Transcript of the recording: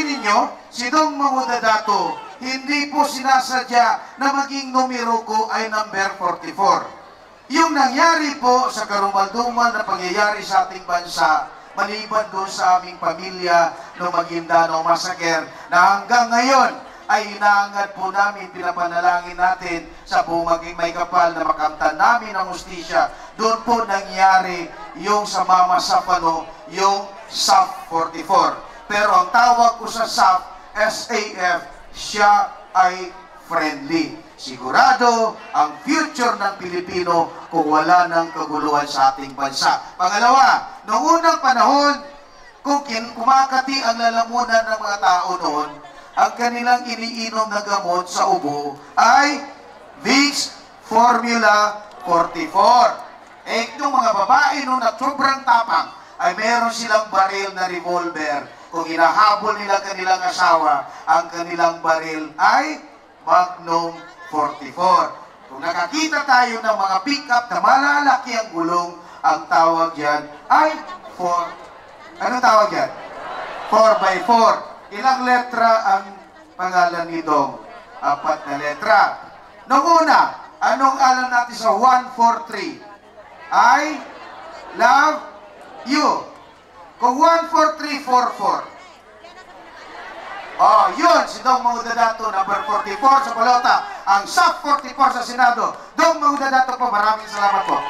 Tanungin ninyo, si Dong Mangudadato, hindi po sinasadya na maging numero ko ay number 44. Yung nangyari po sa karumalduman na pangyayari sa ating bansa, maliban doon sa aming pamilya no Maguindano Massacre, na hanggang ngayon ay inaangad po namin, pinapanalangin natin sa bumaging may kapal na makamtan namin ang ustisya. Doon po nangyari yung sa Mama Sapano, yung SAF 44. Pero ang tawag ko sa SAF, SAF, siya ay friendly. Sigurado ang future ng Pilipino kung wala ng kaguluhan sa ating bansa. Pangalawa, noong unang panahon, kung kumakati ang lalamunan ng mga tao noon, ang kanilang iniinom na gamot sa ubo ay Vicks Formula 44. Eh, itong mga babae noon na sobrang tapang, ay meron silang baril na revolver. Kung inahabol nila kanilang asawa, ang kanilang baril ay Magnum 44. Kung nakakita tayo ng mga pickup na malalaki ang gulong, ang tawag yan ay 4. Ano tawag yan? 4 by 4. Ilang letra ang pangalan ni Dong? Apat na letra. Noong una, anong alam natin sa 143? I love you. Kung 14344. Oh, yun, si Dong Maudadato, number 44 sa balota. Ang SAP 44 sa Senado. Dong Maudadato po, maraming salamat po.